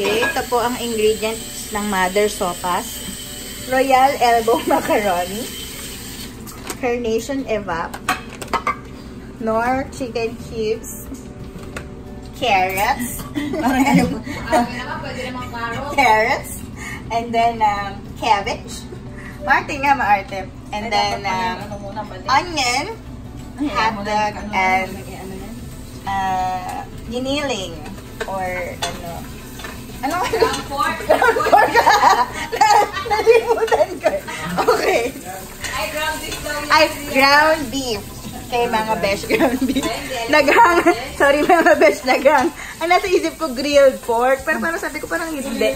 Okay, ito po ang ingredients ng mother sopas. Royal elbow macaroni. Carnation evap. Nor chicken cubes. Carrots. Carrots. And then, um, cabbage. Marte nga, maarte. And then, um, onion, hotdog, and uh, giniling. Or, ano, ano? Ground pork. Ground pork. Nalimutan ko. Okay. Ay, ground beef daw. Ay, ground beef. Okay, mga besh, ground beef. Naghang. Sorry, mga besh, naghang. Ang nasa isip ko, grilled pork. Pero parang sabi ko, parang hindi.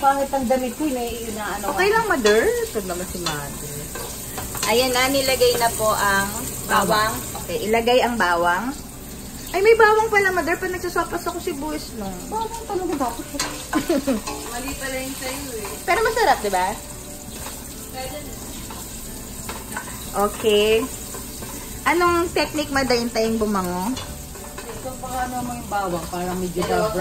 Pangit ang damit ko, inaano. Okay lang, mother. Ito naman si mother. Ayan na, nilagay na po ang bawang. Okay, ilagay ang bawang. Ay, may bawang pala, mother. Pag nagsasopas ako si Buwis, no. Bawang talaga dapat. Mali pala yung sa'yo eh. Pero masarap, di ba? Okay. Anong technique madayintayang bumango? Ito pa ano mo yung bawang, parang medyo brown,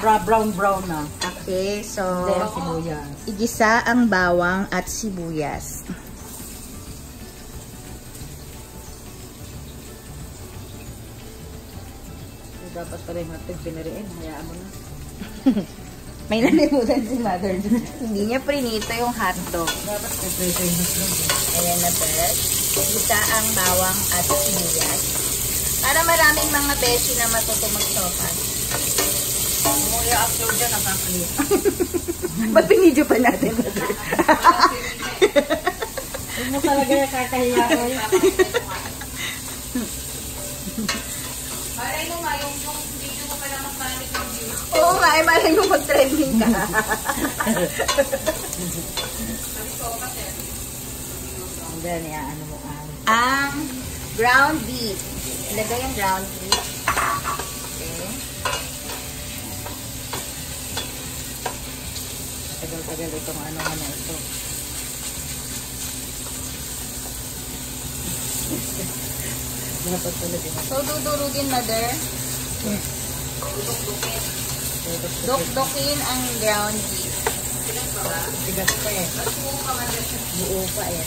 brown, brown, brown na. Okay, so Then, sibuyas. igisa ang bawang at sibuyas. Dapat pala yung natin pinariin, hayaan mo na. May nalimutan si mother. Hindi niya prinito yung hotdog. Dapat prepare yung hotdog. Ayan na, Beth. Igisa ang bawang at sibuyas. Para maraming mga beshi na matuto magsopas. Umuya after dyan, nakakalit. Ba't pinidyo pa natin? Huwag mo talaga yung kakahiya ko. Malay mo nga, yung, yung video pala mas pangit yung view. Oo nga, eh, malay mo mag-trending ka. Then, yan, ano mo ang... ang ground beef. Ilagay ang ground beef. Okay. Tagal-tagal itong ano ano ito. So, dudurugin, mother. Dukdukin ang ground beef. tigas pa eh. Buo pa eh.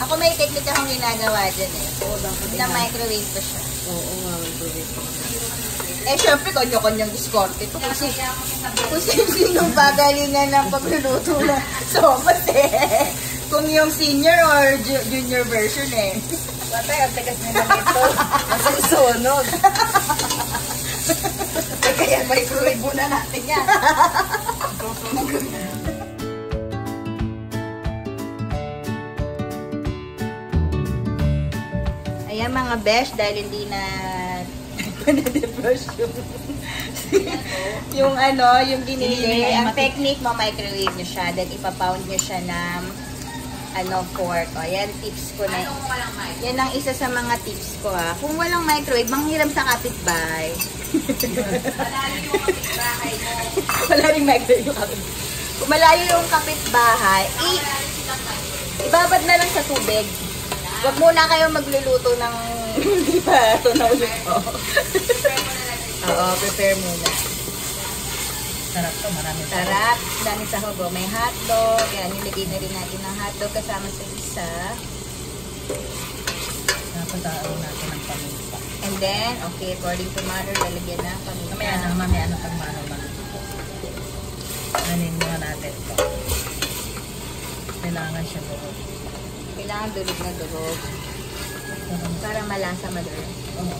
Ako may technique akong ginagawa dyan eh. Oo, dapat Na microwave pa siya. Oo nga, microwave pa. Eh, syempre, kanya-kanyang diskarte ito. Kung, si, kung sino pagalingan ng pagluluto na sopas eh. Kung yung senior or ju- junior version eh. Patay, ang tagas nila nito. Kasi sunog. Kaya microwave muna natin yan. Ayan mga besh, dahil hindi na na-defrost yung yung ano, yung ginili. Ang technique mo, microwave nyo siya. Then, ipapound nyo siya ng ano, pork. O, yan, tips ko na. Yan ang isa sa mga tips ko, ha. Kung walang microwave, manghiram sa kapitbahay. Wala rin microwave yung kapitbahay. Kung malayo yung kapitbahay, i ibabad na lang sa tubig. Huwag muna kayo magluluto ng hindi pa ito na ulit. Oo, prepare muna. Sarap to, marami sarap. Sarap, dami sa hogo. May hotdog. Yan, nilagay na rin natin ng hotdog kasama sa isa. Dapat tao natin ng paminta. And then, okay, according to mother, lalagyan na kami. Mamaya na, mamaya na pag mano man. Anin muna natin to. Kailangan siya buo. Kailangan durog na durog. Para malasa mother. Oo.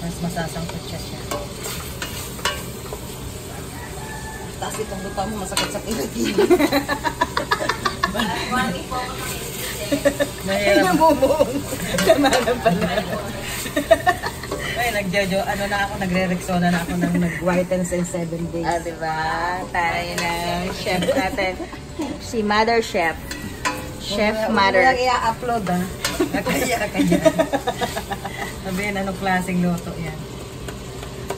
Mas masasangkot siya siya. Tapos itong lupa mo masakit sa kilikili. Ay, nabubuong. Tama na pala. Ay, nagjojo, ano na ako, nagre-rexona na ako ng nag-whitens in 7 days. Ah, diba? Tayo na chef natin. Si Mother Chef. Chef mo Mother. lang i-upload ah. Nakaya ka dyan. Sabihin, anong klaseng luto yan.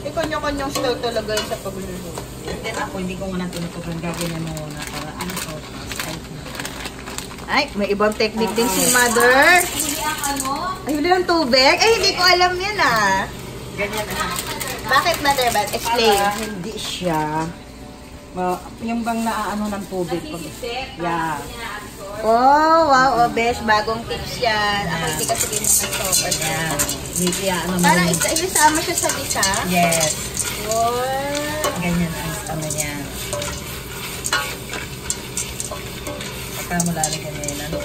Eh, kanya-kanyang style talaga yun sa pagluluto. Then ako, hindi ko nga natutugan gagawin mo muna para ano to. Ay, may ibang technique din si Mother. Hindi ang ano, Ay, wala yung tubig. Ay, hindi ko alam yan ah. Ganyan na. Bakit mother ba? Explain. Para hindi siya ma- yung bang naaano ng tubig. Yeah. Oh, wow, oh, besh, bagong tips yan. Ako hindi kasi ginagawa ng Yeah. Hindi ano mo. Parang isa, isama siya sa bisa. Yes. Wow. Ganyan ang ano niya. Saka mo lalagyan yun. Ano?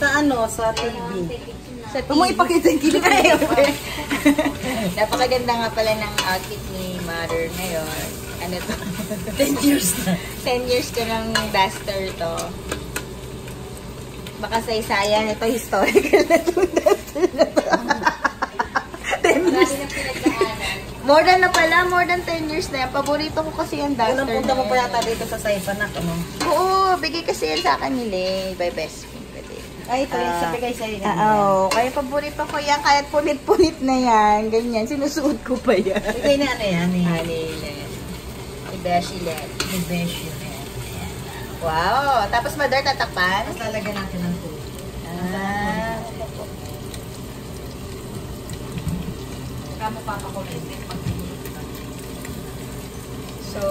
Sa ano? Sa TV. Sa Huwag mo ipakita yung kilig na Napakaganda nga pala ng outfit ni Mother ngayon. Ano to? 10 years na. 10 years ko ng duster to. Baka sa isayan, ito historical na itong duster na to. 10 years. More than na pala, more than 10 years na yan. Paborito ko kasi yung duster Unang punta mo pa yan. yata dito sa Saipanak. Ano? Oo, bigay kasi yan sa akin nila eh, by best friend ko din. Ay, ito yung Ah, sa bigay sa'yo. Ah, Oo, kaya paborito ko yan, kahit punit-punit na yan, ganyan, sinusuot ko pa yan. Bigay na ano yan ni Len. May besh yun eh. Wow! Tapos mother tatakpan? Tapos lalagyan natin ng tubig. Ah. Kamo papakulit. So,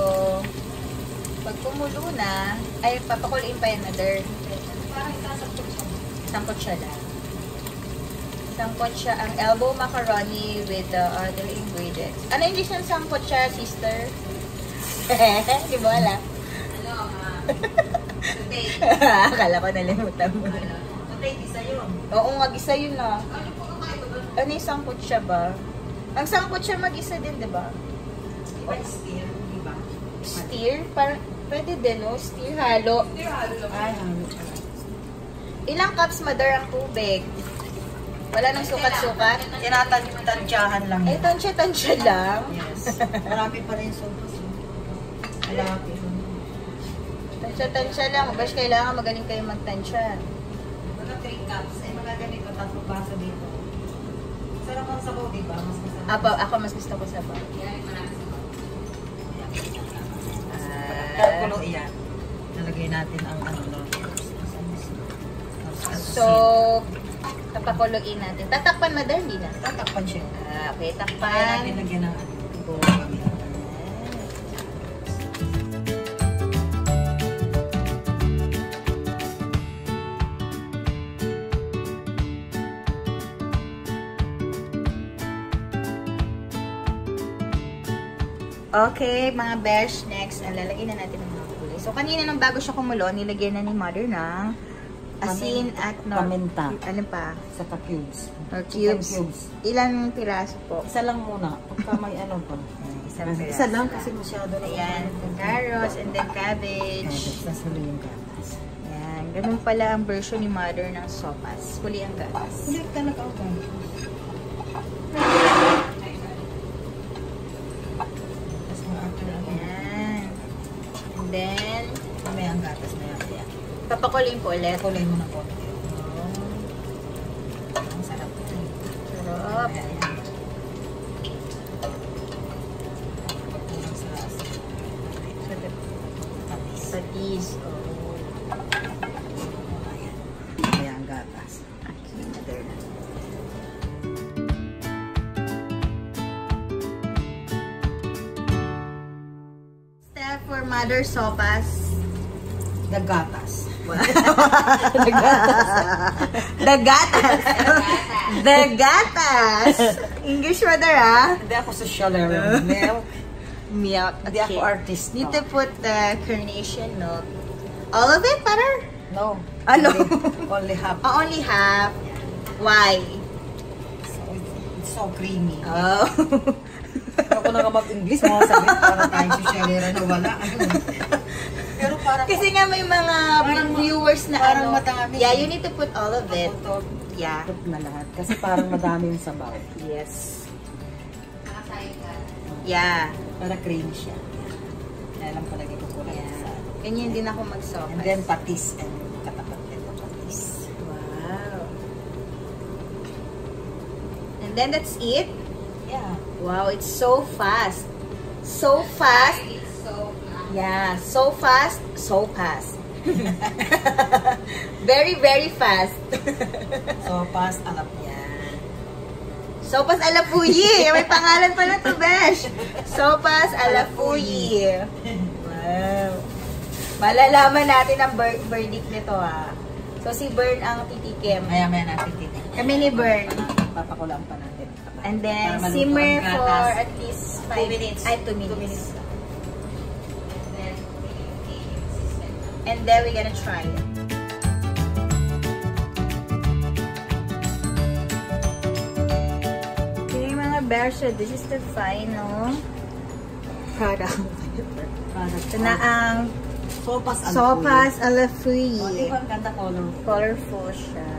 pag kumulo na, ay papakuliin pa yan mother. Parang sasapot siya. Sangkot siya lang. Sangkot siya ang elbow macaroni with the other ingredients. Ano yung ng sangkot siya, sister? Di ba wala? Ano, ah, today. Akala ko nalimutan mo. Patay, isa yun. Oo nga, gisa yun ah. Ano po kayo ba? Ano yung sangkot siya ba? Ang sangkot siya mag-isa din, di ba? Di ba steel? Di ba? Steer? Parang, pwede din, no? Steer halo. Hindi, halo lang. Ay, halo. Ilang cups mother ang tubig? Wala nang sukat-sukat? Tinatansyahan lang. Eh, tansya-tansya lang. Yes. Marami pa rin sopas. Malaki. Tansya-tansya lang. Bash, kailangan magaling kayo magtansya. Mga 3 cups. Eh, magaganito. Tatlo baso dito. Sarap ang sabaw, di ba? Mas masarap. Ako, ako mas gusto ko sa bar. Yan, marami sa mga. Kalkulo iyan. Nalagay natin ang ano, no? So, tapakuloyin natin. Tatakpan, mother, hindi na. tatakpan siya. Ah, okay, Kaya takpan. natin lagyan ng ano. Okay, mga besh, next, lalagyan na natin ng mga kulay. So, kanina nung bago siya kumulo, nilagyan na ni mother ng asin at no, Paminta. ano pa? Sa cubes. Or cubes. cubes. Ilang piraso po? Isa lang muna. Pagka may ano pa. Isang piraso. Isa lang kasi masyado na Ayan, carrots and then cabbage. Huli yung gatas. Ayan, ganun pala ang version ni mother ng sopas. Huli ang gatas. Hindi talaga ako Ayan. And then, May ang gatas na yan. Ayan. papakuloyin po ulit. Kulay mo na konti. Ang sarap. Sarap. Ayan. Patis. Oh. Step for mother sopas. The gatas. The gatas. The gatas. English mother, ah. Hindi ako social milk. Milk. Hindi ako artist. Need to put the carnation milk. All of it, butter? No. Ano? Only, only half. Oh, only half. Why? So, it's so creamy. Oh. Ako na nga mag-English, mga sabi, para tayo sosyalera na wala. Pero parang, Kasi nga may mga Parang- viewers na parang ano. madami. Yeah, you need to put all of it. Ito, Yeah. ito na lahat. Kasi parang madami yung sabaw. Yes. Yeah. Para creamy siya. Kaya lang palagi ko kulang Yeah. sa... Ganyan din ako mag-sopas. And then patis and katapat nito patis. Wow. And then that's it. Yeah. Wow, it's so fast. So fast. It's so, Yeah, so fast, so fast. very, very fast. So, pas alap Yan. Sopas Alapuyi. May pangalan pala to, Besh. Sopas Alapuyi. Wow. Malalaman natin ang ver- verdict nito, ha. So, si Bern ang titikim. Maya maya natin dito. Kami ni Bern. Papakulang pa natin. And then, simmer for at least 5 minutes. Ay, 2 minutes. Two minutes. And then, we're gonna try it. Okay, mga bears, so this is the final product. Ito na ang Sopas al sopas a la Oh, ang ganda color? Colorful siya.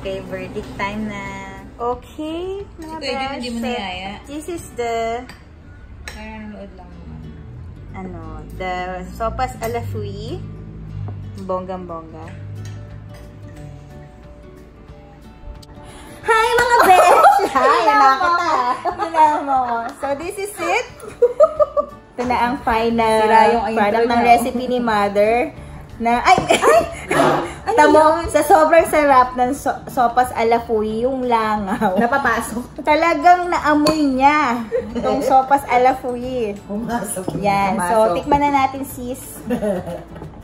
Okay, verdict time na. Okay, mga Pwede, bears, hindi mo niyaya. This is the Parang nanonood lang naman. ano, the sopas a la fruit. Bonggang-bongga. Hi mga besh! Hi, nakakita. Kailangan mo. So this is it. Ito na ang final Sira yung product ng niya. recipe ni mother. Na, ay, ay! Tamo, sa sobrang sarap ng so- sopas a la fuy, yung langaw. Napapasok. Talagang naamoy niya itong sopas a la fuy. Pumasok. Yan. So, Pumasok. tikman na natin, sis.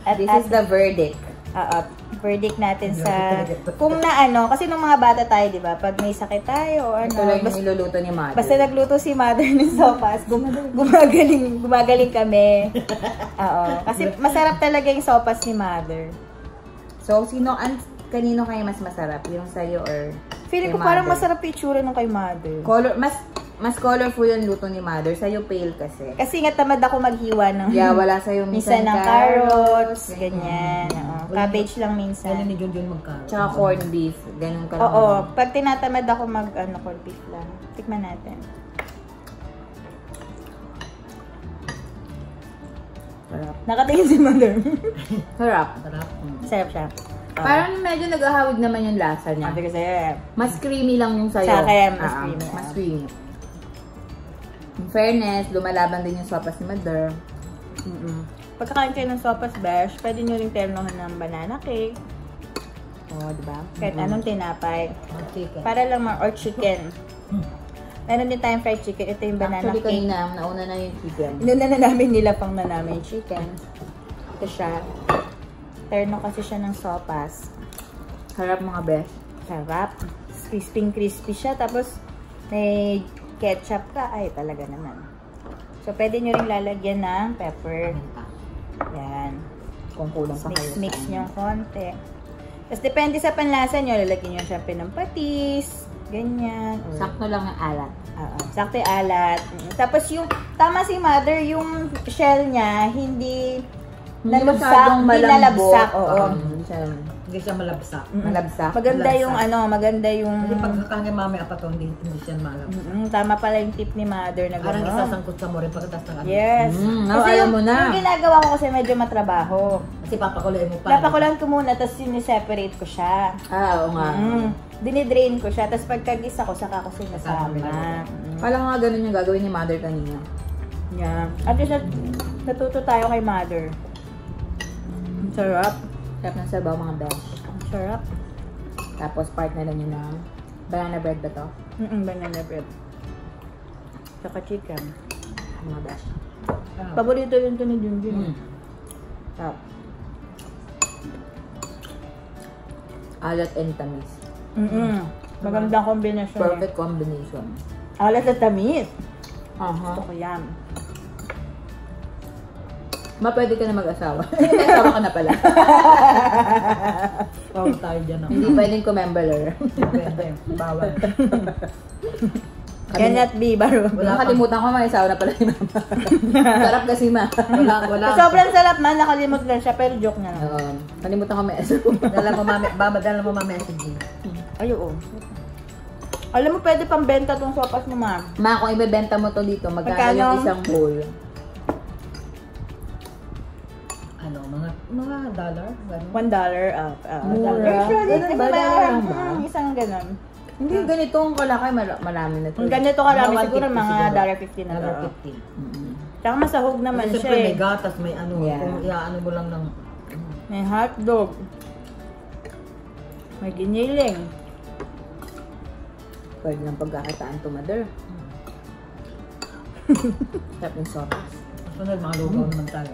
At, This at, is the verdict. Oo, verdict natin sa... Kung na ano, kasi nung mga bata tayo, di ba? Pag may sakit tayo, o ano, Ito lang yung basta, niluluto ni Mother. basta nagluto si mother ng sopas, gum- gumagaling, gumagaling kami. Oo. Kasi masarap talaga yung sopas ni mother. So, sino, an, kanino kayo mas masarap? Yung sa'yo or Feeling ko parang masarap yung itsura nung kay mother. Color, mas, mas colorful yung luto ni Mother. Sa'yo pale kasi. Kasi nga tamad ako maghiwa ng... Yeah, wala sa'yo Minsan minsan ng carrots, ganyan. Oo. Cabbage lang Ganun minsan. ni Junjun magkaro. Tsaka corned beef. Ganun ka lang. Oo, pag tinatamad ako mag ano, corned beef lang. Tikman natin. Sarap. Nakatingin si mother. Sarap. Sarap. Sarap siya. Ah. Parang medyo nag-ahawig naman yung lasa niya. Sabi ko sa'yo eh. Mas creamy lang yung sa'yo. Sa akin, mas Ah, creamy, Mas creamy. In fairness, lumalaban din yung sopas ni Mother. Mm-mm. Pagkakain kayo ng sopas bash, pwede nyo rin ternohan ng banana cake. O, di ba? Kahit anong tinapay. Ang chicken. Para lang ma- or chicken. Meron din tayong fried chicken. Ito yung banana Actually, cake. kanina, nauna na yung chicken. Inuna na namin nila pang na namin yung chicken. Ito siya. Terno kasi siya ng sopas. Sarap mga best. Sarap. Crispy crispy siya. Tapos, may ketchup ka. Ay, talaga naman. So, pwede nyo rin lalagyan ng pepper. Yan. Kung kulang pa kayo. Mix, mix nyo konti. Tapos, depende sa panlasa nyo. Lalagyan nyo syempre ng patis. Ganyan. Sakto lang ang alat. Oo. sakto yung alat. Tapos, yung, tama si mother, yung shell niya, hindi Hindi nalabsak. Hindi nalabsak. Oo. Oo, Hindi siya Hindi siya malabsak. Mm. malabsak. Maganda Malasa. yung ano, maganda yung... Kasi pagkakangin mamaya pa to, hindi, hindi siya malabsak. Mm, tama pala yung tip ni mother na Parang gano'n. isasangkot sa mo rin pagkatapos ng ano. Yes. Mm, now kasi alam yung, mo na. yung ginagawa ko kasi medyo matrabaho. Kasi papakuloyin mo pa. Napakulan ko muna, tapos sineseparate ko siya. Ah, oo nga. Mm. Dinidrain ko siya, tapos pagkagisa ko, saka ko sinasama. Kasama. Mm. Kala nga ganun yung gagawin ni Mother kanina. Yeah. At least nat- natuto tayo kay mother. Ang sarap. Sarap ng sabaw mga best. Ang sarap. Tapos part na lang yun ng banana bread ba to? Mm banana bread. Saka chicken. Mga best. Ah. Paborito yun to ni Junjun. Mm. Sarap. Alat and tamis. Mm-mm. Magandang kombinasyon. Perfect combination. Alat at tamis. Aha. Gusto ko yan. Ma, pwede ka na mag-asawa. Asawa ka na pala. Bawal tayo dyan. ah. Hindi pwedeng kumembeler. Pwede. Bawal. Cannot be, baro. Wala. Nakalimutan ko, may asawa na pala ni mama. Sarap kasi ma. Wala, wala. Sa sobrang sarap man, nakalimot lang siya, pero joke na lang. Oo. Kalimutan ko may asawa. Dala mo mami, babadala mo mami message. Ay, oo. Alam mo, pwede pang benta tong sopas mo, ma'am. Ma, kung ibebenta mo to dito, Magkano? yung isang bowl? Mga dollar? Ganun. One dollar up. Uh, Mura. Usually, Ganun ba? mm, isang ganun. Hindi, ganito ang kalaki. Mar- marami na to. Kung ganito karami, Mga siguro 150 mga dollar fifty na Dollar to. 50. Mm-mm. Tsaka masahog naman Kasi siya siyempre may eh. gatas, may ano. Yeah. Kung iaano mo lang ng... May hotdog. May giniling. Pwede ng pagkakataan to, mother. Sarap ng sopas. Sunod, mga lugaw naman tayo.